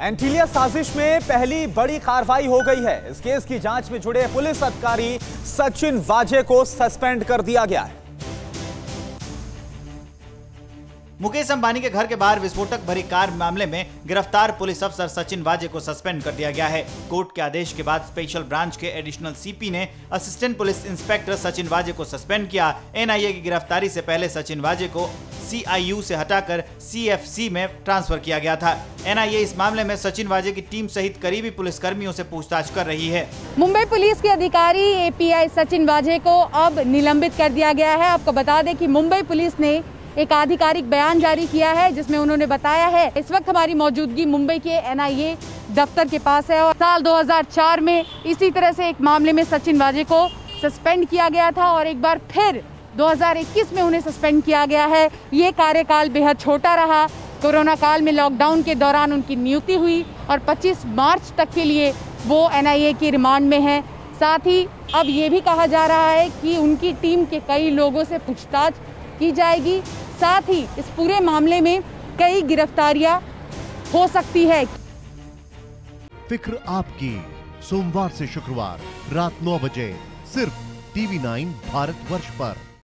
एंटीलिया साजिश में पहली बड़ी कार्रवाई हो गई है। इस केस की जाँच में जुड़े पुलिस अधिकारी सचिन वाजे को सस्पेंड कर दिया गया है। मुकेश अंबानी के घर के बाहर विस्फोटक भरी कार मामले में गिरफ़्तार पुलिस अफसर सचिन वाजे को सस्पेंड कर दिया गया है। कोर्ट के आदेश के बाद स्पेशल ब्रांच के एडिशनल सीपी ने assistant police inspector Sachin Waze को सस्पेंड किया। एनआईए की गिरफ्तारी से पहले सचिन वाजे को सीआईयू से हटाकर सीएफसी में ट्रांसफ़र किया गया था। एनआईए इस मामले में सचिन वाजे की टीम सहित करीबी पुलिसकर्मियों से पूछताछ कर रही है। मुंबई पुलिस के अधिकारी एपीआई सचिन वाजे को अब निलंबित कर दिया गया है। आपको बता दें कि मुंबई पुलिस ने एक आधिकारिक बयान जारी किया है, जिसमें उन्होंने बताया है, इस वक्त हमारी मौजूदगी मुंबई के एनआईए दफ्तर के पास है और साल 2004 में इसी तरह से एक मामले में सचिन वाजे को सस्पेंड किया गया था और एक बार फिर 2021 में उन्हें सस्पेंड किया गया है। ये कार्यकाल बेहद छोटा रहा। कोरोना काल में लॉकडाउन के दौरान उनकी नियुक्ति हुई और 25 मार्च तक के लिए वो एनआईए की रिमांड में है। साथ ही अब ये भी कहा जा रहा है कि उनकी टीम के कई लोगों से पूछताछ की जाएगी। साथ ही इस पूरे मामले में कई गिरफ्तारियाँ हो सकती है। फ़िक्र आपकी। सोमवार से शुक्रवार, रात 9 बजे, सिर्फ़ टीवी 9 भारतवर्ष पर।